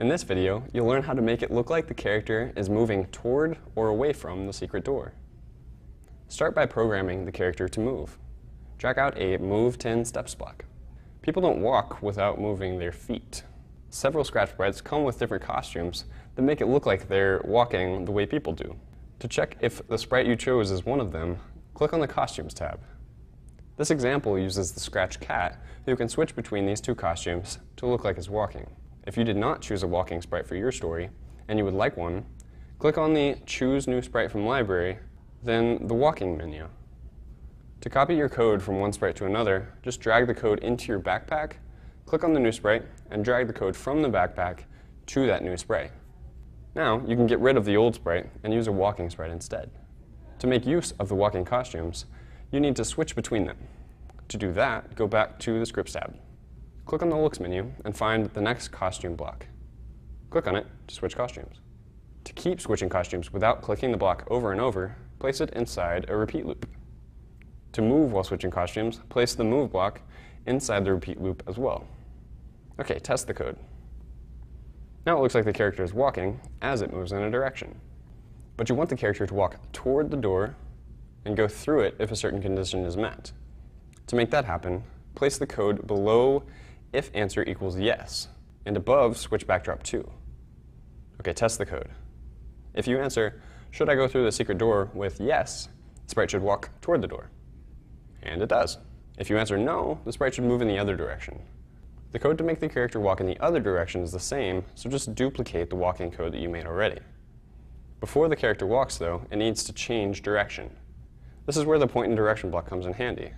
In this video, you'll learn how to make it look like the character is moving toward or away from the secret door. Start by programming the character to move. Drag out a Move 10 Steps block. People don't walk without moving their feet. Several scratch sprites come with different costumes that make it look like they're walking the way people do. To check if the sprite you chose is one of them, click on the Costumes tab. This example uses the Scratch Cat, who can switch between these two costumes to look like he's walking. If you did not choose a walking sprite for your story, and you would like one, click on the Choose New Sprite from Library, then the Walking menu. To copy your code from one sprite to another, just drag the code into your backpack, click on the new sprite, and drag the code from the backpack to that new sprite. Now, you can get rid of the old sprite and use a walking sprite instead. To make use of the walking costumes, you need to switch between them. To do that, go back to the Scripts tab. Click on the Looks menu and find the next costume block. Click on it to switch costumes. To keep switching costumes without clicking the block over and over, place it inside a repeat loop. To move while switching costumes, place the move block inside the repeat loop as well. Okay, test the code. Now it looks like the character is walking as it moves in a direction. But you want the character to walk toward the door and go through it if a certain condition is met. To make that happen, place the code below if answer equals yes, and above switch backdrop 2. Okay, test the code. If you answer, should I go through the secret door with yes, the sprite should walk toward the door. And it does. If you answer no, the sprite should move in the other direction. The code to make the character walk in the other direction is the same, so just duplicate the walking code that you made already. Before the character walks, though, it needs to change direction. This is where the point in direction block comes in handy.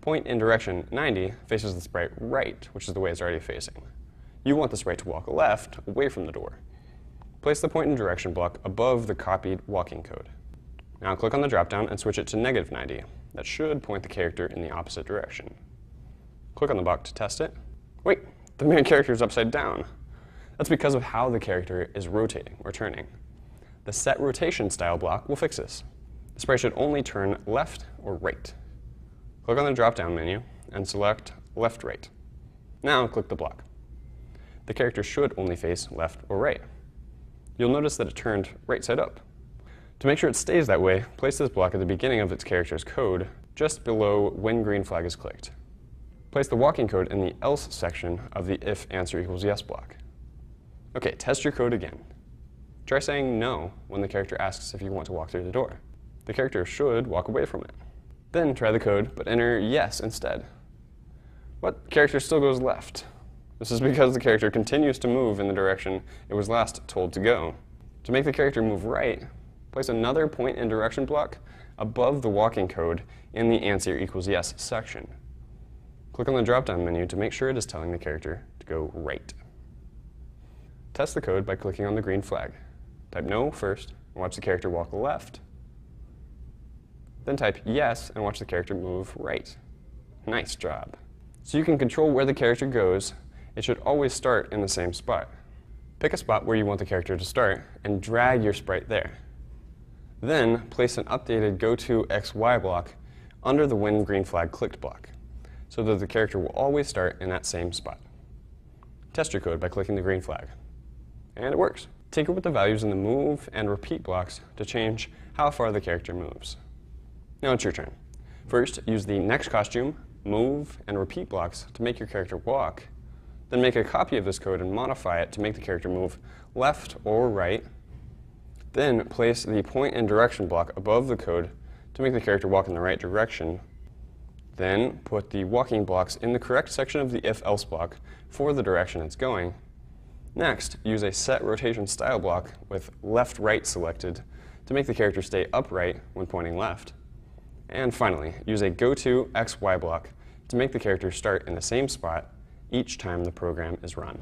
Point in direction 90 faces the sprite right, which is the way it's already facing. You want the sprite to walk left, away from the door. Place the point in direction block above the copied walking code. Now click on the dropdown and switch it to negative 90. That should point the character in the opposite direction. Click on the block to test it. Wait, the main character is upside down. That's because of how the character is rotating or turning. The set rotation style block will fix this. The sprite should only turn left or right. Click on the drop-down menu and select left right. Now click the block. The character should only face left or right. You'll notice that it turned right side up. To make sure it stays that way, place this block at the beginning of its character's code, just below when green flag is clicked. Place the walking code in the else section of the if answer equals yes block. Okay, test your code again. Try saying no when the character asks if you want to walk through the door the character should walk away from it. Then try the code, but enter yes instead. What character still goes left? This is because the character continues to move in the direction it was last told to go. To make the character move right, place another point in direction block above the walking code in the answer equals yes section. Click on the drop-down menu to make sure it is telling the character to go right. Test the code by clicking on the green flag. Type no first and watch the character walk left. Then type yes and watch the character move right. Nice job. So you can control where the character goes. It should always start in the same spot. Pick a spot where you want the character to start and drag your sprite there. Then place an updated go to XY block under the when green flag clicked block so that the character will always start in that same spot. Test your code by clicking the green flag. And it works. Tinker with the values in the move and repeat blocks to change how far the character moves. Now it's your turn. First, use the next costume, move, and repeat blocks to make your character walk. Then make a copy of this code and modify it to make the character move left or right. Then place the point in direction block above the code to make the character walk in the right direction. Then put the walking blocks in the correct section of the if-else block for the direction it's going. Next, use a set rotation style block with left-right selected to make the character stay upright when pointing left. And finally, use a goTo XY block to make the character start in the same spot each time the program is run.